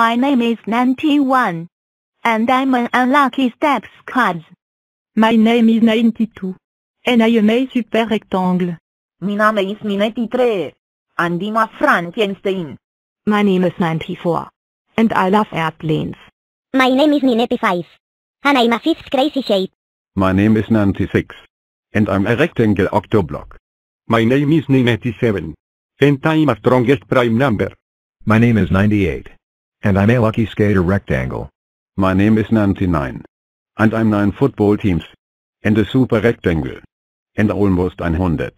My name is 91. And I'm an unlucky step cards. My name is 92. And I am a super rectangle. My name is 93. And I'm a Frankenstein. My name is 94. And I love airplanes. My name is Ninety-five. And I'm a fifth crazy shape. My name is 96. And I'm a rectangle octoblock. My name is 97. And I'm a strongest prime number. My name is 98. And I'm a lucky skater rectangle. My name is 99. And I'm 9 football teams. And a super rectangle. And almost 100.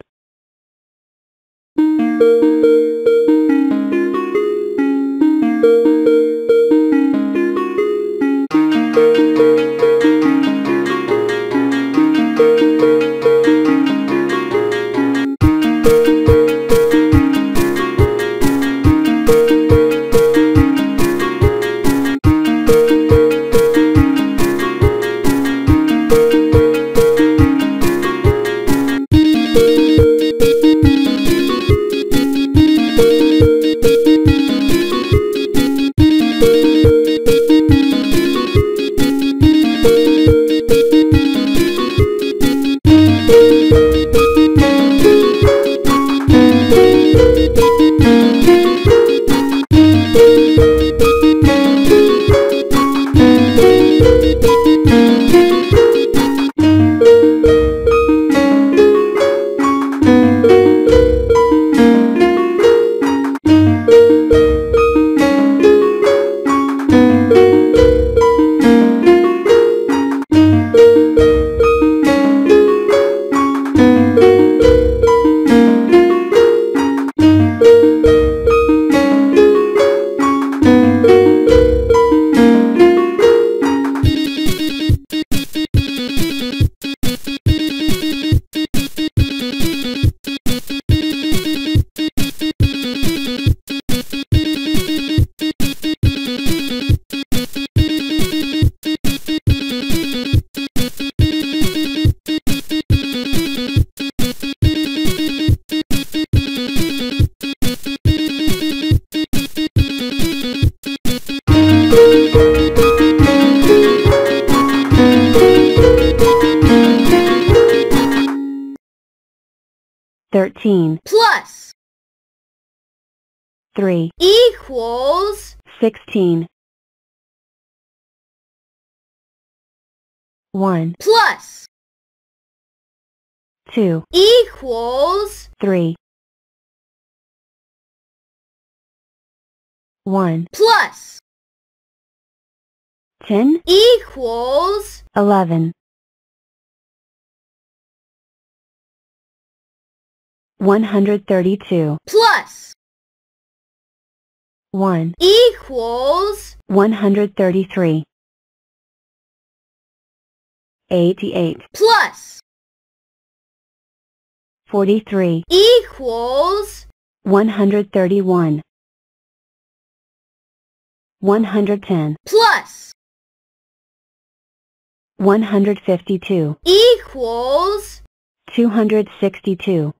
Thirteen. plus Three. equals Sixteen. One. plus Two. equals Three. One. plus Ten. equals Eleven. One hundred thirty-two. plus One. equals One hundred thirty-three. Eighty-eight. plus Forty-three. equals One hundred thirty-one. One hundred ten. plus One hundred fifty-two. equals Two hundred sixty-two.